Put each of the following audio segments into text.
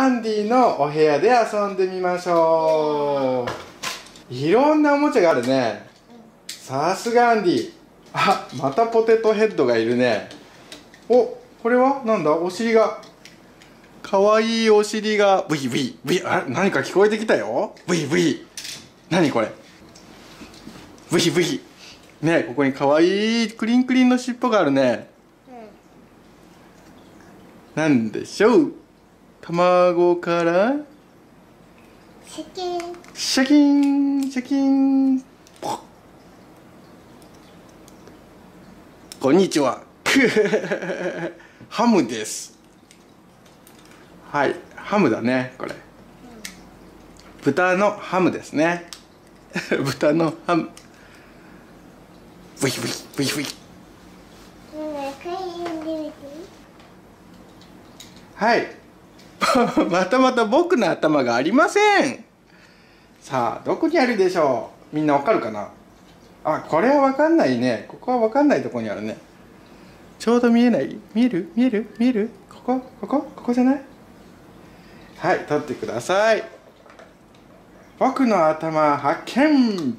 アンディのお部屋で遊んでみましょう。いろんなおもちゃがあるね。さすがアンディ。あまたポテトヘッドがいるね。おこれはなんだ？お尻が。かわいいお尻が。ブイブイ。ブイあ何か聞こえてきたよ。ブイブイ。何これ？ブヒブヒねここにかわいいクリンクリンの尻尾があるね、うん、なんでしょう？卵からシャキン。シャキンシャキン。こんにちは。ハムです。はいハムだねこれ、うん、豚のハムですね。豚のハム。ブイブイブイブイ。はい またまた僕の頭がありません。さあどこにあるでしょう？みんなわかるかな？あこれはわかんないね。ここはわかんないとこにあるね。ちょうど見えない？見える？見える？見える？ここ？ここ？ここじゃない？はい取ってください。僕の頭発見。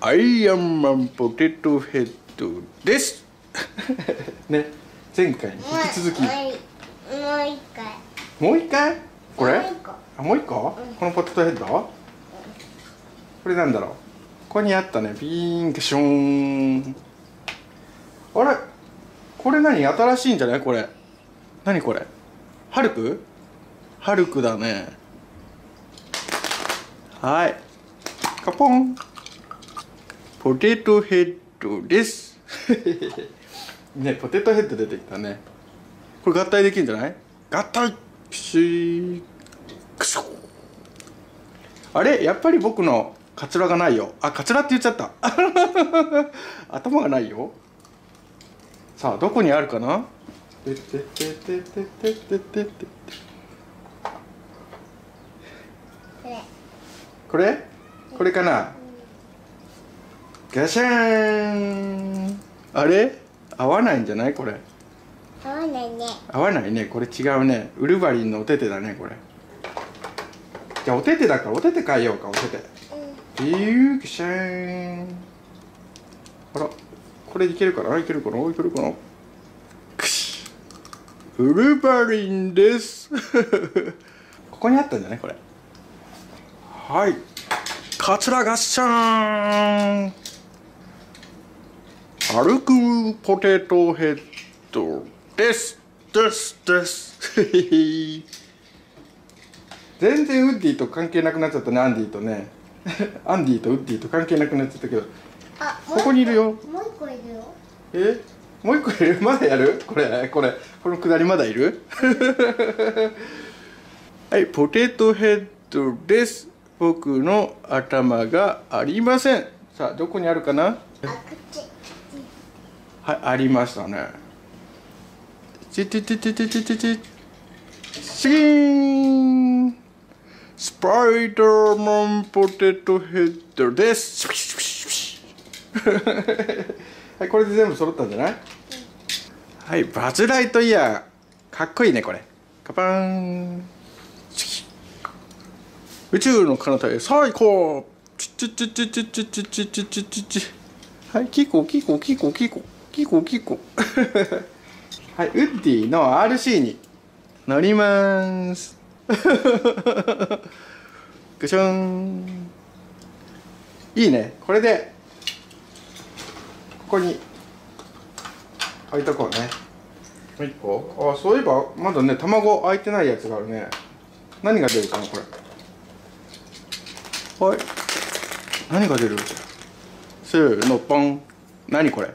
アイアンマンポテトヘッドです。ね前回に引き続き。もう一回。もう一回？これ？あもう一個、うん、このポテトヘッド、うん、これなんだろう？ここにあったね。ピーンクショーン。あれ？これ何？新しいんじゃない？これ。何これ？ハルク？ハルクだね。はい。カポン。ポテトヘッドです ねポテトヘッド出てきたね。これ合体できるんじゃない？合体シークシあれ？やっぱり僕のカツラがないよ。あカツラって言っちゃった。頭がないよ。さあどこにあるかな？これこれかなガシャンあれ合わないんじゃないこれ？合わないね。合わないね。これ違うね。ウルヴァリンのおててだねこれ。じゃあおててだからおてて変えようかおてて。ビューガシャーンあらこれいけるかな？いけるかな？いけるかな？くしウルヴァリンです。ここにあったんじゃないこれ。はい。カツラガッシャン歩くポテトヘッドです。ですです。全然ウッディと関係なくなっちゃったねアンディとね。アンディとウッディと関係なくなっちゃったけどあここにいるよ。もう一個いるよ。え？もう一個いる？まだやる？これこれこのくだりまだいる？はいポテトヘッドです。僕の頭がありません。さあどこにあるかな？あはいありましたね。チチチチチチチチシーン。スパイダーマンポテトヘッドです。はいこれで全部揃ったんじゃない、はいバズ・ライトイヤーかっこいいねこれカパン宇宙の彼方へ最高チッチッチッチッチッチッチッチッチッチッはいキコキコキコキコキコキコはいウッディの RC に乗ります。ぐしょんいいね。これでここに置いとこうね。もう一個あそういえばまだね卵開いてないやつがあるね。何が出るかなこれ。はい。何が出る？せーのポン。何これ？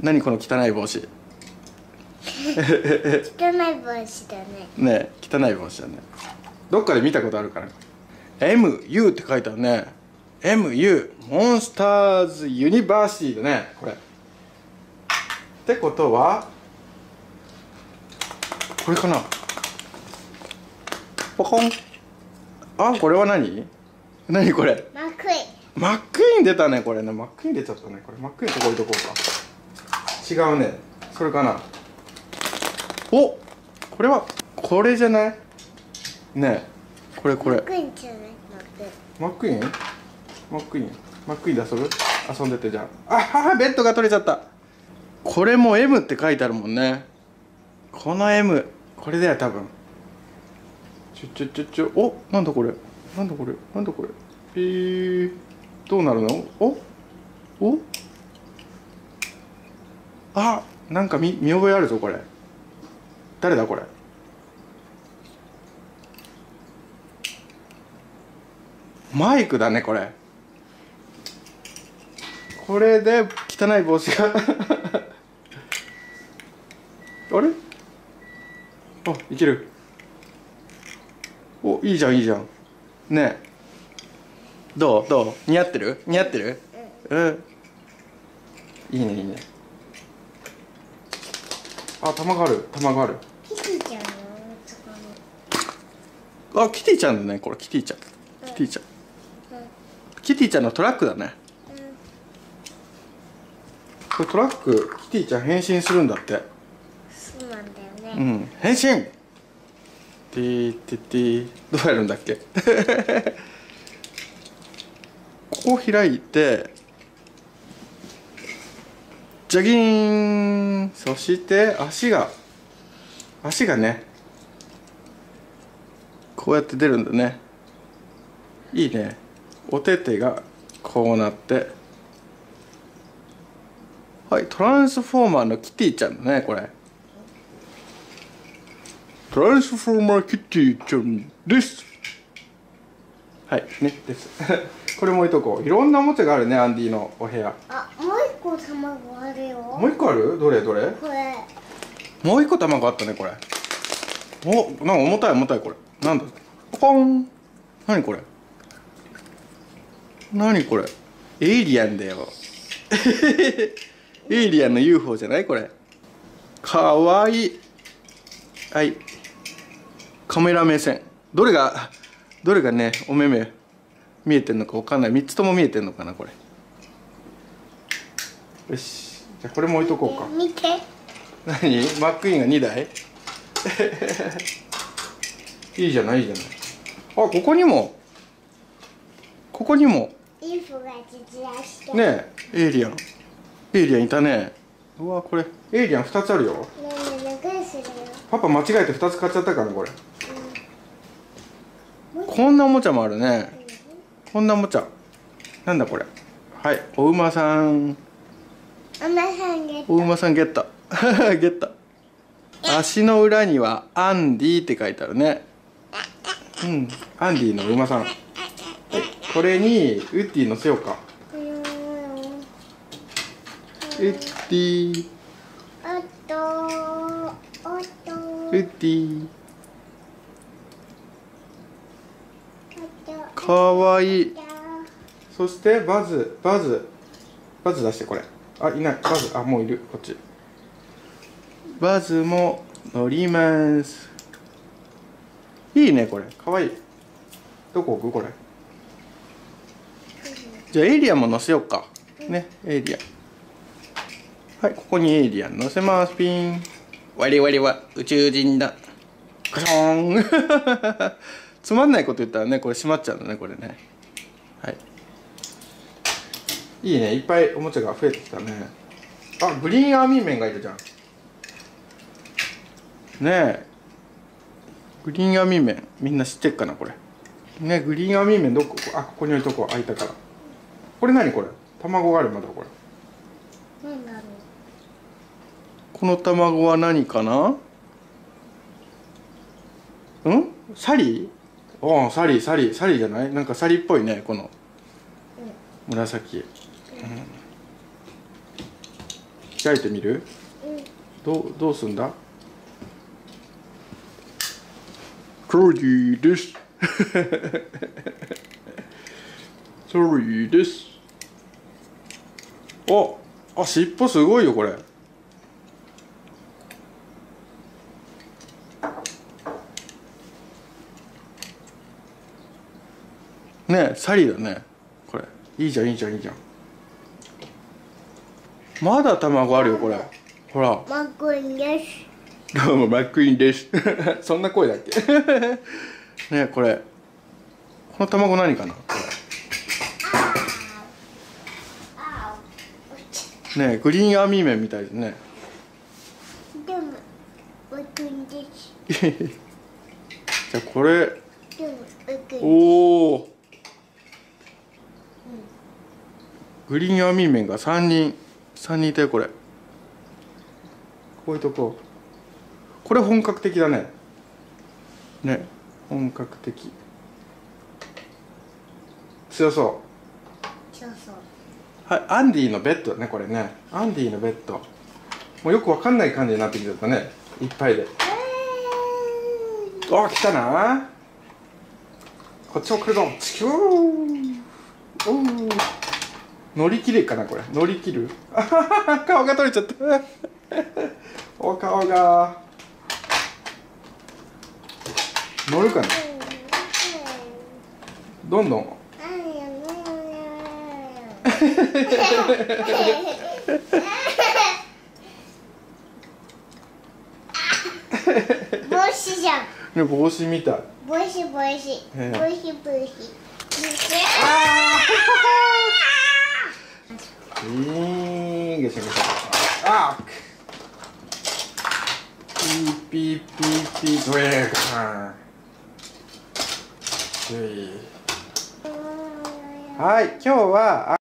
何この汚い帽子？汚い帽子だね。ね汚い帽子だね。どっかで見たことあるかな MU って書いてあるね。MU モンスターズユニバーシティだねこれ。ってことはこれかな。ポコン。あこれは何？何これ？マックイーン。マックイーン出たねこれね。マックイーン出ちゃったね。これマックイーンとこ置いとこうか違うね。それかな。おこれはこれじゃない？ねえ。これこれ。マックインじゃない？マックイン。マックイン？マックイン。マックインで遊ぶ遊んでてじゃん。あははベッドが取れちゃった。これも M って書いてあるもんね。この M これだよ多分。ちょちょちょちょ。おなんだこれ？なんだこれ？なんだこれ？えー、どうなるの？お？お？あなんか見見覚えあるぞこれ。誰だこれ？マイクだねこれ。これで汚い帽子が。あれ？あいける。おいいじゃんいいじゃん。ねえ。どう？どう？似合ってる？似合ってる？うん。いいねいいねあ玉がある。玉がある。キティちゃんのあキティちゃんだね。これキティちゃん。キティちゃん。キティちゃんのトラックだね。これトラックキティちゃん変身するんだって。そうなんだよね。うん。変身。ティーティティどうやるんだっけ？ここ開いてジャギーンそして足が足がねこうやって出るんだね。いいね。お手手がこうなって。はいトランスフォーマーのキティちゃんだねこれ。トランスフォーマーキティちゃんです。はいねです。これも置いとこう。いろんなおもちゃがあるねアンディのお部屋。あもう一個卵あるよ。もう一個ある？どれ？どれ？これ。もう一個卵あったねこれ。おなんか重たい重たいこれ。なんだ？ポコン。何これ？何これ？エイリアンだよ。エイリアンの UFO じゃない？これ。かわいい。はい。カメラ目線。どれがどれがねお目目？見えてんのかわかんない。3つとも見えてんのかなこれ。よし。じゃあこれも置いとこうか。見て。何？マックイーンが2台？いいじゃないいいじゃない。あここにも。ここにも。ねえエイリアン。エイリアンいたね。うわこれ。エイリアン2つあるよ。パパ間違えて2つ買っちゃったからねこれ。こんなおもちゃもあるねこんなおもちゃ。なんだこれ。はいお馬さん。おなさんゲット。お馬さんゲット。ゲット。足の裏にはアンディって書いてあるね。うんアンディの馬さん、はい、これにウッディ乗せようか。うんウッディ。おっとおっと。ウッディおっとかわいい。そしてバズバズ。バズ出してこれ。あいない。バズ。あもういる。こっち。バズも乗ります。いいねこれ。かわいい。どこ置くこれ？じゃあエイリアンも乗せようか。ねエイリア。ンはいここにエイリアン乗せます。ピン。我々は宇宙人だ。カショーン。つまんないこと言ったらねこれ閉まっちゃうんだねこれね。はい。いいね。いっぱいおもちゃが増えてきたね。あグリーンアーミーメンがいるじゃん。ねえ。グリーンアーミーメンみんな知ってっかなこれ。ねグリーンアーミーメンどこ？あここに置いとこう。開いたから。これ何？これ。卵があるまだこれ。なんだろう。この卵は何かな？うん？サリーああサリーサリーサリーじゃない？なんかサリーっぽいねこの。紫、うん、開いてみる？うん。どうどうすんだ？ソリーですソリーですああ尻尾すごいよこれねえサリーだね。これ。いいじゃんいいじゃんいいじゃん。まだ卵あるよこれ。ほら。マックインです。どうもマックイーンです。そんな声だっけ？ねこれ。この卵何かな？これ。ねグリーンアーミー麺みたいですね。たでも僕です。じゃあこれ。おおグリーンアーミー麺が3人3人いたよこれ。こういうとこ。これ本格的だね。ね。本格的。強そう。そうそう。はい、アンディのベッドだねこれね。アンディのベッド。もうよくわかんない感じになってきちゃったね。いっぱいで。お来たな。こっちも来るぞ。チキュー。おー乗り切れかなこれ。乗り切る？顔が取れちゃった。お顔が。乗るかな？どんどん。帽子じゃん。ね帽子みたい。帽子帽子。ええ。帽子帽子ーピーピーピーピー。ドエーカーはい今日は